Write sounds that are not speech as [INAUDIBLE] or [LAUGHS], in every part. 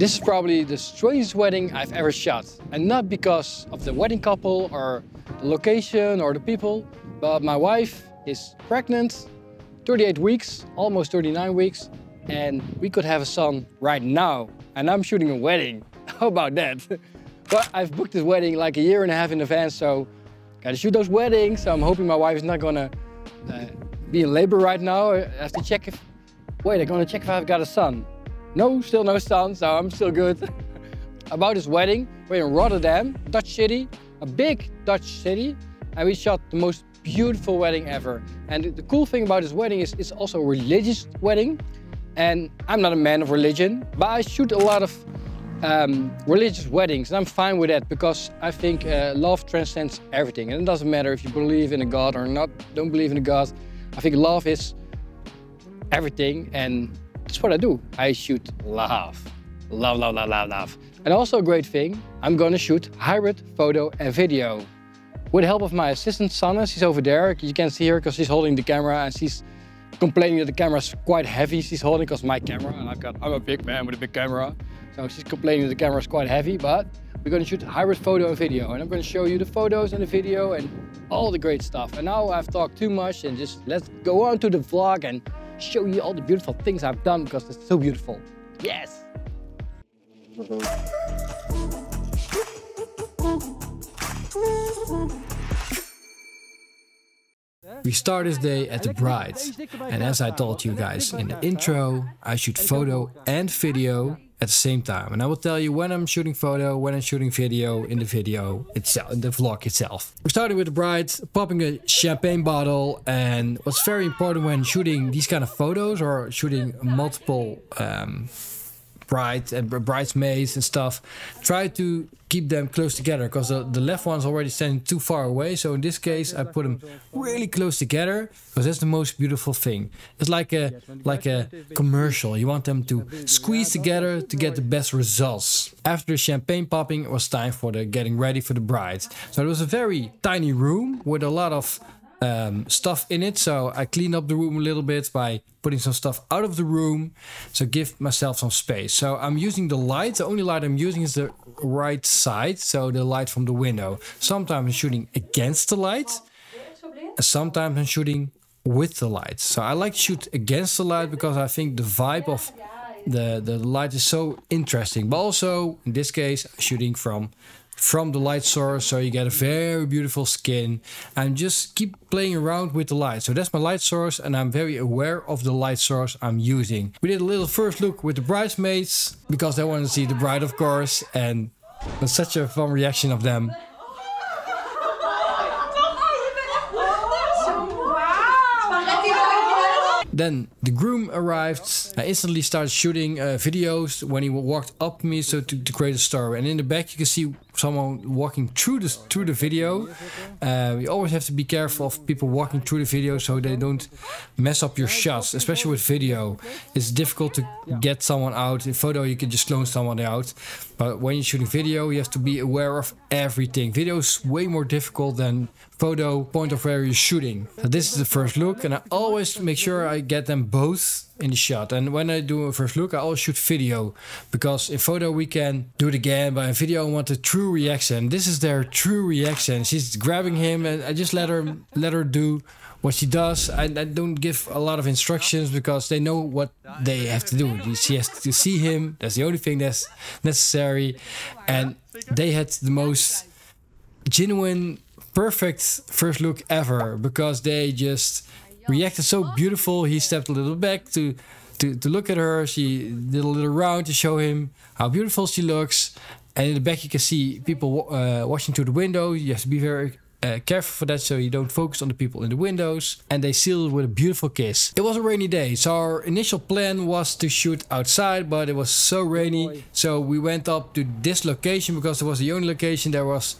This is probably the strangest wedding I've ever shot. And not because of the wedding couple or the location or the people, but my wife is pregnant, 38 weeks, almost 39 weeks, and we could have a son right now. And I'm shooting a wedding. [LAUGHS] How about that? [LAUGHS] but I've booked this wedding like a year and a half in advance, so gotta shoot those weddings. So I'm hoping my wife is not gonna uh, be in labor right now. I have to check if, wait, I'm gonna check if I've got a son. No, still no son, so I'm still good. [LAUGHS] About this wedding, we're in Rotterdam, Dutch city, a big Dutch city, and we shot the most beautiful wedding ever. And the cool thing about this wedding is it's also a religious wedding. And I'm not a man of religion, but I shoot a lot of um, religious weddings, and I'm fine with that because I think uh, love transcends everything. And it doesn't matter if you believe in a God or not, don't believe in a God. I think love is everything, and that's what I do. I shoot love. Love, love, love, love. And also a great thing, I'm gonna shoot hybrid photo and video. With the help of my assistant Sanne, she's over there. You can see her because she's holding the camera and she's complaining that the camera's quite heavy. She's holding because my camera, and I've got, I'm a big man with a big camera. So she's complaining that the camera's quite heavy, but we're gonna shoot hybrid photo and video. And I'm gonna show you the photos and the video and all the great stuff. And now I've talked too much and just let's go on to the vlog and show you all the beautiful things I've done because it's so beautiful. Yes! We start this day at the brides, And as I told you guys in the intro, I shoot photo and video at the same time. And I will tell you when I'm shooting photo, when I'm shooting video in the video itself, in the vlog itself. We started with the bride popping a champagne bottle. And what's very important when shooting these kind of photos or shooting multiple um, bride and bridesmaids and stuff, try to keep them close together because the, the left one's already standing too far away. So in this case, I put them really close together because that's the most beautiful thing. It's like a like a commercial. You want them to squeeze together to get the best results. After the champagne popping, it was time for the getting ready for the bride. So it was a very tiny room with a lot of um, stuff in it. So I cleaned up the room a little bit by putting some stuff out of the room. So give myself some space. So I'm using the light. The only light I'm using is the right side. So the light from the window. Sometimes I'm shooting against the light. And sometimes I'm shooting with the light. So I like to shoot against the light because I think the vibe of the, the light is so interesting. But also in this case, shooting from from the light source so you get a very beautiful skin and just keep playing around with the light so that's my light source and I'm very aware of the light source I'm using we did a little first look with the bridesmaids because they want to see the bride of course and that's such a fun reaction of them Then the groom arrived. I instantly started shooting uh, videos when he walked up me so to, to, create a story. And in the back you can see someone walking through the through the video. Uh, you always have to be careful of people walking through the video so they don't mess up your shots, especially with video. It's difficult to get someone out. In photo you can just clone someone out. But when you're shooting video you have to be aware of everything. Video is way more difficult than photo point of where you're shooting. So this is the first look and I always make sure I get them both in the shot. And when I do a first look, I always shoot video because in photo we can do it again, but in video I want a true reaction. This is their true reaction. She's grabbing him and I just let her let her do what she does. I, I don't give a lot of instructions because they know what they have to do. She has to see him. That's the only thing that's necessary. And they had the most genuine perfect first look ever because they just reacted so beautiful. He stepped a little back to to, to look at her. She did a little round to show him how beautiful she looks. And in the back, you can see people uh, watching through the window. You have to be very uh, careful for that so you don't focus on the people in the windows. And they sealed with a beautiful kiss. It was a rainy day, so our initial plan was to shoot outside, but it was so rainy. So we went up to this location because it was the only location there was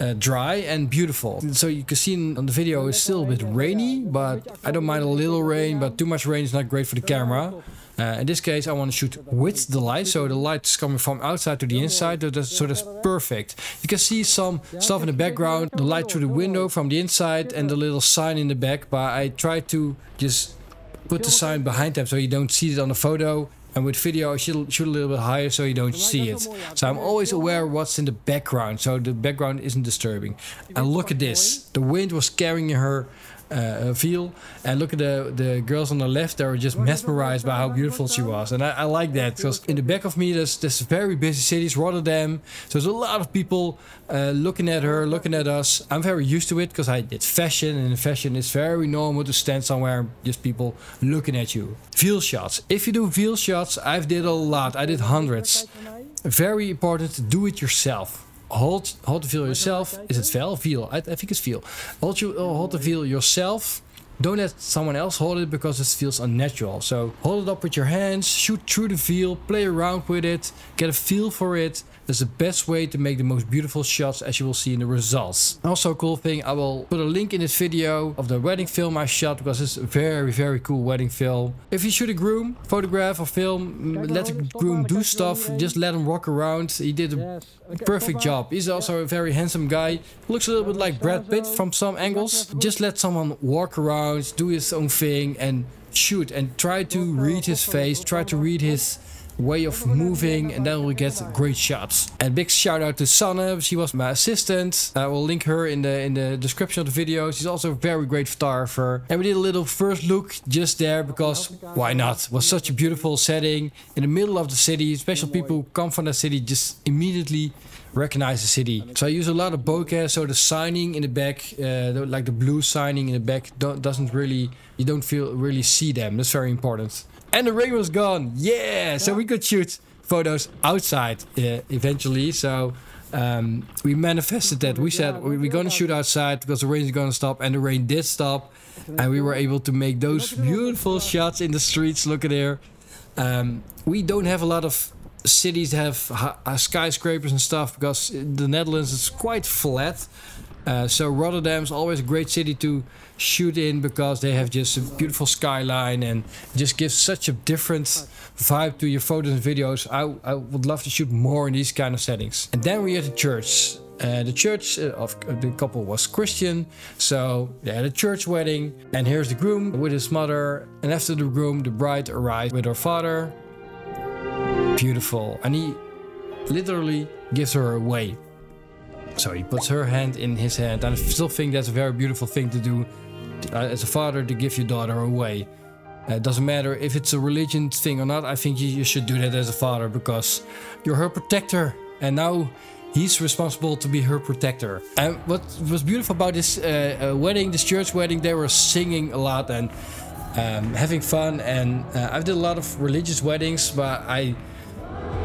uh, dry and beautiful. So you can see on the video it's still a bit rainy, but I don't mind a little rain, but too much rain is not great for the camera. Uh, in this case, I want to shoot with the light, so the light is coming from outside to the inside, so that's, so that's perfect. You can see some stuff in the background, the light through the window from the inside and the little sign in the back, but I try to just put the sign behind them so you don't see it on the photo And with video, I should shoot a little bit higher so you don't see it. So I'm always aware what's in the background, so the background isn't disturbing. And look at this. The wind was carrying her uh, feel. And look at the, the girls on the left, they were just mesmerized by how beautiful she was. And I, I like that because in the back of me, there's this very busy cities, Rotterdam. So there's a lot of people uh, looking at her, looking at us. I'm very used to it because I did fashion, and in fashion, it's very normal to stand somewhere and just people looking at you. Veil shots. If you do veil shots, I've did a lot. I did hundreds. Very important to do it yourself hold hold the veil yourself. Is it veil? Veil. I, I think it's veil. Hold you uh, hold the veil yourself. Don't let someone else hold it because it feels unnatural. So hold it up with your hands, shoot through the veil, play around with it, get a feel for it, that's the best way to make the most beautiful shots as you will see in the results. Also a cool thing, I will put a link in this video of the wedding film I shot because it's a very, very cool wedding film. If you shoot a groom, photograph or film, mm, let the groom do stuff, just let him walk around. He did a perfect job. He's also a very handsome guy. Looks a little bit like Brad Pitt from some angles. Just let someone walk around, do his own thing and shoot and try to read his face, try to read his way of moving and then we'll get great shots. And big shout out to Sanne, she was my assistant. I will link her in the in the description of the video. She's also a very great photographer. And we did a little first look just there because why not? It was such a beautiful setting in the middle of the city. Special people who come from the city just immediately recognize the city. So I use a lot of bokeh, so the signing in the back, uh, like the blue signing in the back, doesn't really, you don't feel really see them. That's very important. And the ring was gone. Yeah, so we could shoot photos outside uh, eventually. So um, we manifested that. We said we, we're gonna shoot outside because the rain is gonna stop, and the rain did stop, and we were able to make those beautiful shots in the streets. Look at there. Um, we don't have a lot of cities that have uh, skyscrapers and stuff because the Netherlands is quite flat. Uh, so Rotterdam's always a great city to shoot in because they have just a beautiful skyline and just gives such a different vibe to your photos and videos. I, I would love to shoot more in these kind of settings. And then we at the church. Uh, the church uh, of uh, the couple was Christian, so they had a church wedding. And here's the groom with his mother. And after the groom, the bride arrived with her father. Beautiful. And he literally gives her away. So he puts her hand in his hand. And I still think that's a very beautiful thing to do uh, as a father to give your daughter away. Uh, it doesn't matter if it's a religion thing or not. I think you, you should do that as a father because you're her protector. And now he's responsible to be her protector. And what was beautiful about this uh, uh, wedding, this church wedding, they were singing a lot and um, having fun. And uh, I've did a lot of religious weddings, but I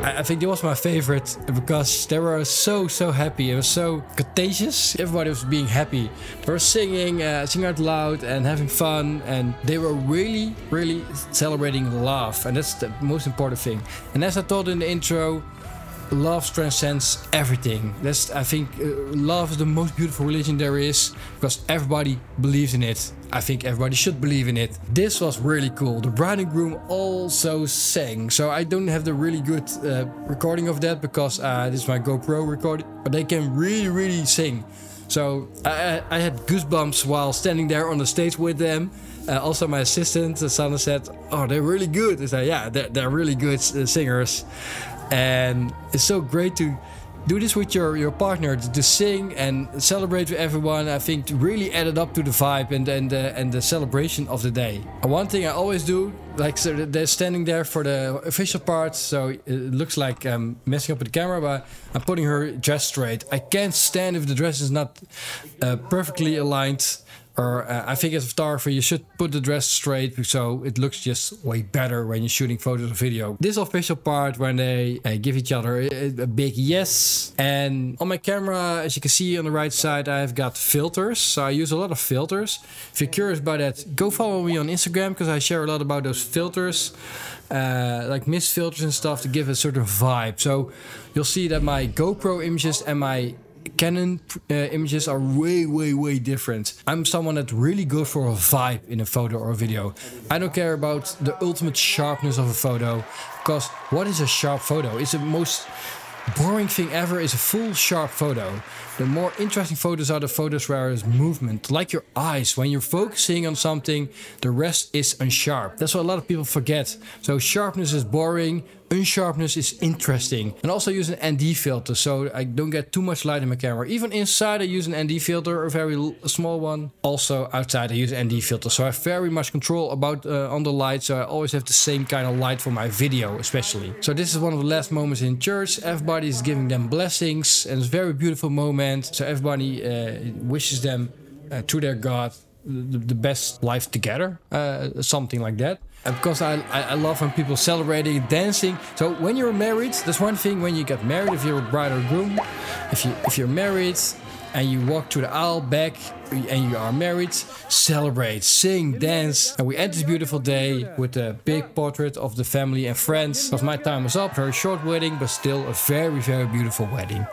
I, think it was my favorite because they were so, so happy. It was so contagious. Everybody was being happy. They were singing, uh, singing out loud and having fun. And they were really, really celebrating love. And that's the most important thing. And as I told in the intro, love transcends everything. That's I think uh, love is the most beautiful religion there is because everybody believes in it. I think everybody should believe in it. This was really cool. The bride and groom also sang. So I don't have the really good uh, recording of that because uh, this is my GoPro recording, but they can really really sing. So I, I had goosebumps while standing there on the stage with them. Uh, also, my assistant, Sanne, said, "Oh, they're really good." I said, "Yeah, they're, they're really good uh, singers." And it's so great to do this with your your partner to, sing and celebrate with everyone. I think really added up to the vibe and and uh, and the celebration of the day. And one thing i always do like so they're standing there for the official part so it looks like i'm messing up with the camera but i'm putting her dress straight. I can't stand if the dress is not uh, perfectly aligned or uh, I think as a photographer, you should put the dress straight so it looks just way better when you're shooting photos or video. This official part when they uh, give each other a, a, big yes. And on my camera, as you can see on the right side, I've got filters. So I use a lot of filters. If you're curious about that, go follow me on Instagram because I share a lot about those filters. Uh, like mist filters and stuff to give a sort of vibe. So you'll see that my GoPro images and my Canon uh, images are way, way, way different. I'm someone that's really good for a vibe in a photo or a video. I don't care about the ultimate sharpness of a photo, because what is a sharp photo? It's the most boring thing ever is a full sharp photo. The more interesting photos are the photos where there's movement, like your eyes. When you're focusing on something, the rest is unsharp. That's what a lot of people forget. So sharpness is boring, unsharpness is interesting. And also use an ND filter so I don't get too much light in my camera. Even inside I use an ND filter, a very small one. Also outside I use an ND filter. So I have very much control about uh, on the light. So I always have the same kind of light for my video especially. So this is one of the last moments in church. Everybody is giving them blessings and it's a very beautiful moment. So everybody uh, wishes them uh, to their God the best life together, uh, something like that. And because I, I love when people celebrating, dancing. So when you're married, that's one thing. When you get married, if you're a bride or groom, if you if you're married and you walk to the aisle back and you are married, celebrate, sing, dance. And we end this beautiful day with a big portrait of the family and friends. Because my time is up, very short wedding, but still a very very beautiful wedding.